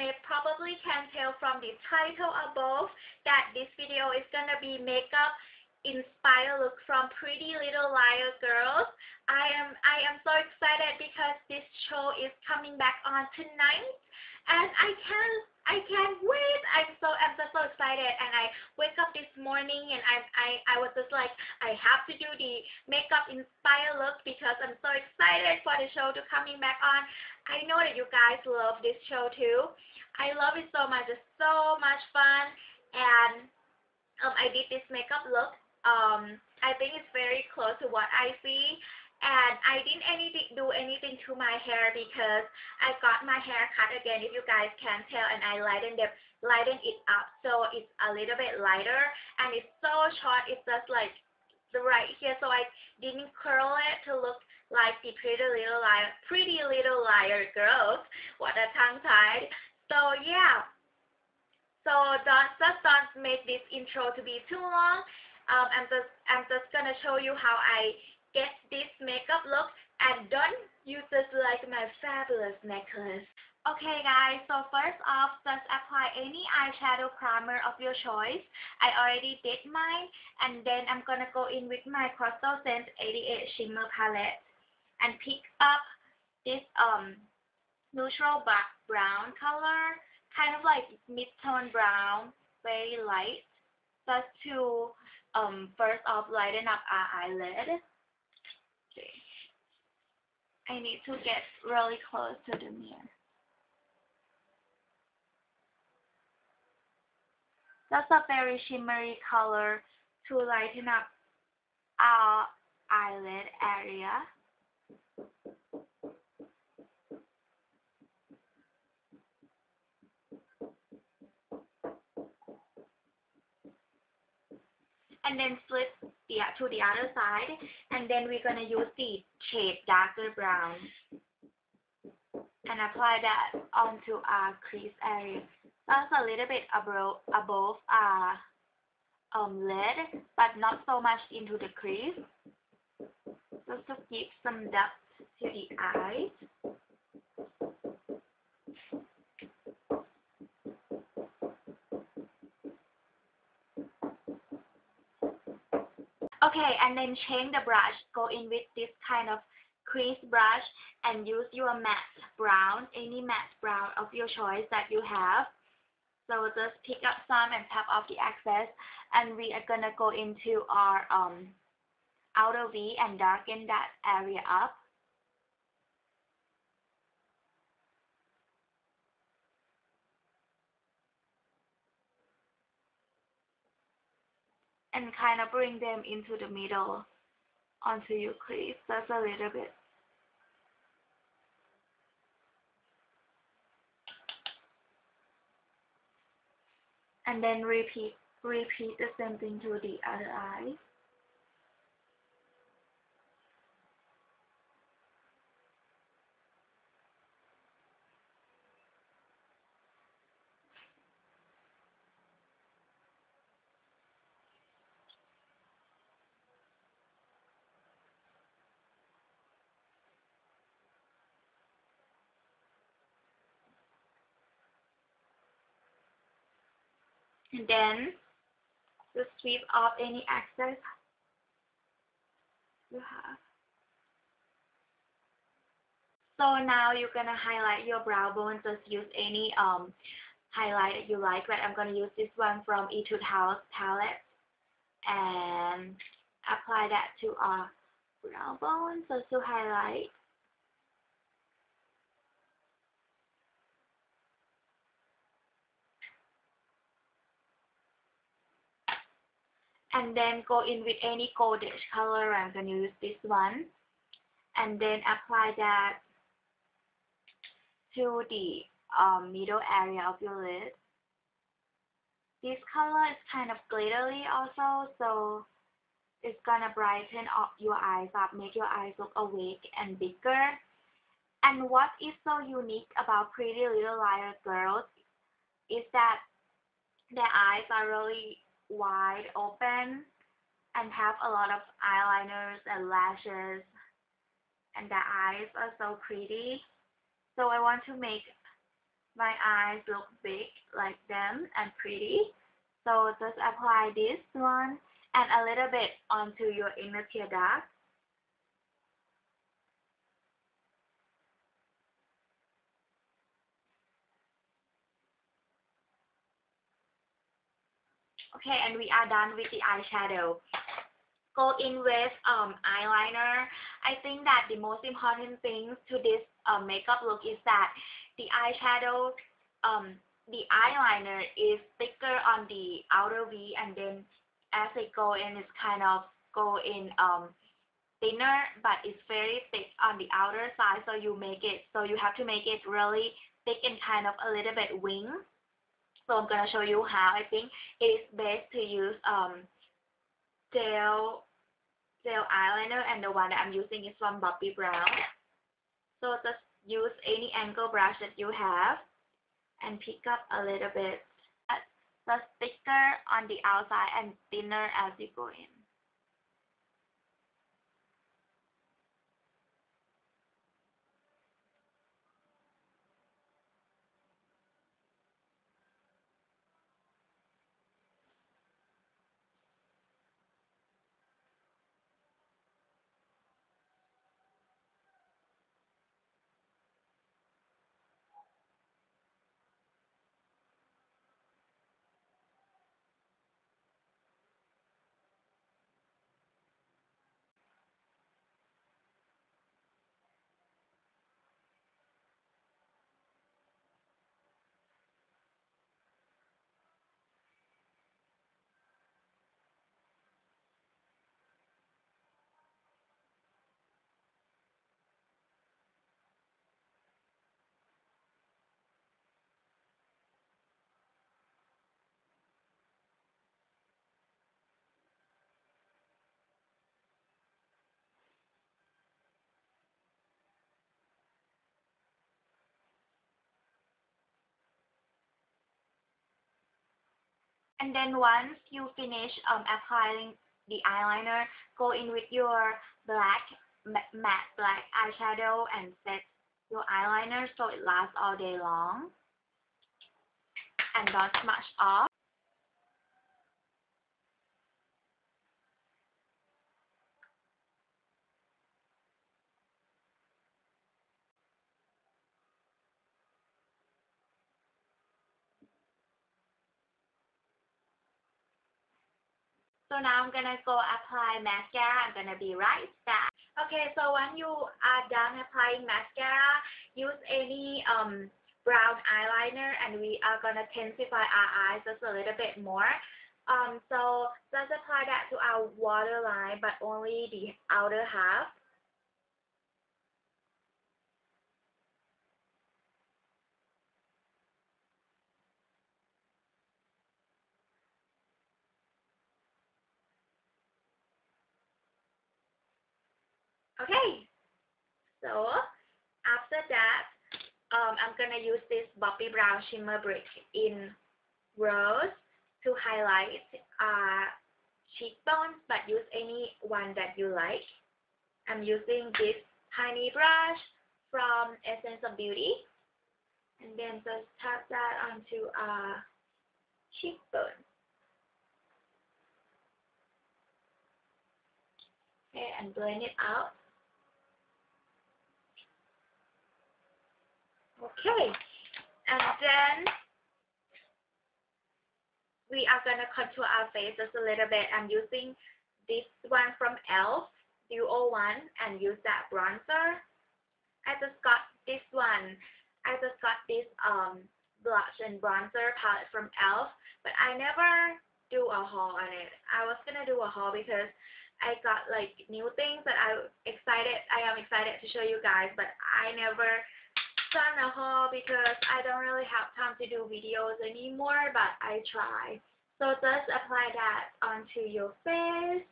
may probably can tell from the title above that this video is gonna be makeup inspired look from Pretty Little Liar Girls. I am I am so excited because this show is coming back on tonight and I can't I can't wait. I'm so I'm so, so excited and I wake this morning and I I I was just like I have to do the makeup inspired look because I'm so excited for the show to coming back on. I know that you guys love this show too. I love it so much. It's so much fun and um I did this makeup look. Um I think it's very close to what I see and I didn't anything do anything to my hair because I got my hair cut again. If you guys can tell and I lightened it lighten it up so it's a little bit lighter and it's so short it's just like the right here so I didn't curl it to look like the pretty little liar pretty little liar girls. What a tongue tied. So yeah. So don't just don't make this intro to be too long. Um, I'm just I'm just gonna show you how I get this makeup look and don't use this like my fabulous necklace. Okay guys, so first off, just apply any eyeshadow primer of your choice. I already did mine and then I'm gonna go in with my Coastal Scents 88 Shimmer Palette and pick up this um neutral brown color, kind of like mid-tone brown, very light, just to um first off lighten up our eyelid. I need to get really close to the mirror. That's a very shimmery color to lighten up our eyelid area. and then flip the, to the other side and then we're going to use the shade darker brown and apply that onto our crease area. That's a little bit above, above our um, lid but not so much into the crease just to give some depth to the eyes. Okay, and then change the brush. Go in with this kind of crease brush and use your matte brown, any matte brown of your choice that you have. So just pick up some and tap off the excess. And we are going to go into our um, outer V and darken that area up. And kind of bring them into the middle onto your crease just a little bit. And then repeat repeat the same thing to the other eye. And then just sweep off any excess you have. So now you're gonna highlight your brow bone. Just use any um highlight you like. But I'm gonna use this one from Etude House palette and apply that to our brow bone just to highlight. And then go in with any goldish color. I'm going to use this one. And then apply that to the um, middle area of your lid. This color is kind of glittery also, so it's going to brighten up your eyes up, make your eyes look awake and bigger. And what is so unique about Pretty Little Liar Girls is that their eyes are really wide open and have a lot of eyeliners and lashes and the eyes are so pretty. So I want to make my eyes look big like them and pretty. So just apply this one and a little bit onto your inner tear duct. Okay, and we are done with the eyeshadow. Go in with um, eyeliner. I think that the most important thing to this uh, makeup look is that the eyeshadow, um, the eyeliner is thicker on the outer V and then as it go in, it's kind of go in um, thinner, but it's very thick on the outer side, so you make it, so you have to make it really thick and kind of a little bit wing. So I'm going to show you how. I think it is best to use um, gel, gel eyeliner and the one that I'm using is from Bobbi Brown. So just use any angle brush that you have and pick up a little bit. The thicker on the outside and thinner as you go in. And then once you finish um, applying the eyeliner, go in with your black matte black eyeshadow and set your eyeliner so it lasts all day long. And don't smudge off. So now I'm gonna go apply mascara. I'm gonna be right back. Okay, so when you are done applying mascara, use any um brown eyeliner and we are gonna intensify our eyes just a little bit more. Um, so just apply that to our waterline, but only the outer half. Okay, so after that, um, I'm gonna use this Bobbi Brown Shimmer Brick in Rose to highlight uh, cheekbones, but use any one that you like. I'm using this tiny brush from Essence of Beauty, and then just tap that onto our cheekbone. Okay, and blend it out. Okay, and then we are going to contour our face just a little bit. I'm using this one from e.l.f. Duo One and use that bronzer. I just got this one. I just got this um blush and bronzer palette from e.l.f. But I never do a haul on it. I was gonna do a haul because I got like new things that I excited. I am excited to show you guys, but I never done a haul because I don't really have time to do videos anymore, but I try. So just apply that onto your face.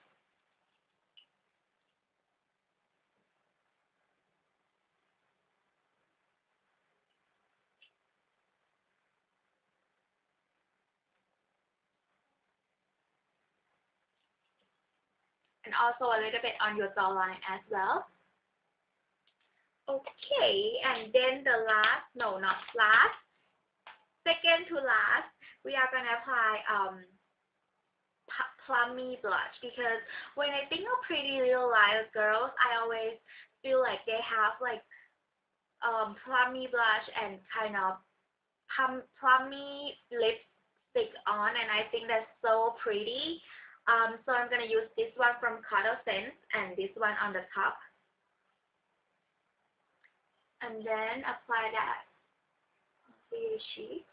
And also a little bit on your jawline as well. Okay, and then the last, no, not last, second to last, we are gonna apply um plummy blush because when I think of Pretty Little Liars girls, I always feel like they have like um plummy blush and kind of plum plummy lipstick on, and I think that's so pretty. Um, so I'm gonna use this one from Coastal Scents and this one on the top, and then apply that on the cheek.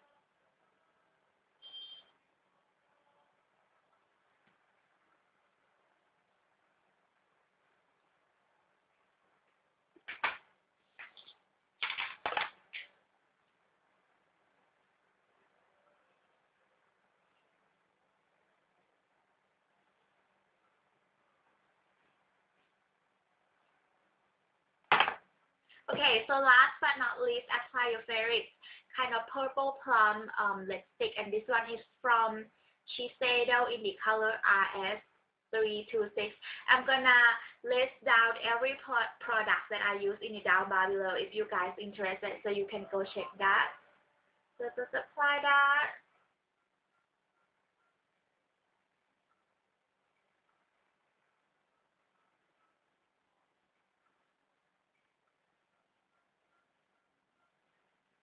Okay, so last but not least, apply your favorite kind of purple plum um, lipstick, and this one is from Shiseido in the color RS326. I'm gonna list down every pro product that I use in the down bar below if you guys interested, so you can go check that. So just apply that.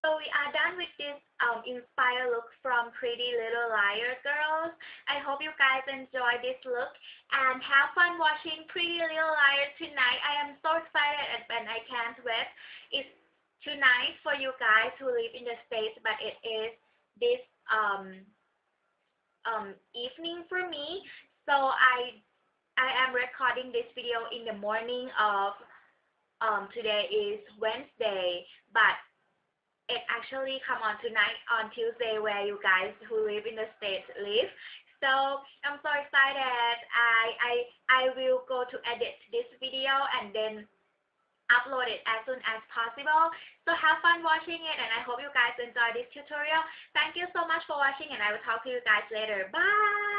So we are done with this um, inspire look from Pretty Little Liar Girls. I hope you guys enjoy this look and have fun watching Pretty Little Liar tonight. I am so excited and I can't wait. It's tonight for you guys who live in the States, but it is this um, um, evening for me. So I I am recording this video in the morning of um, today is Wednesday, but it actually come on tonight on Tuesday where you guys who live in the States live. So I'm so excited. I I I will go to edit this video and then upload it as soon as possible. So have fun watching it and I hope you guys enjoy this tutorial. Thank you so much for watching and I will talk to you guys later. Bye!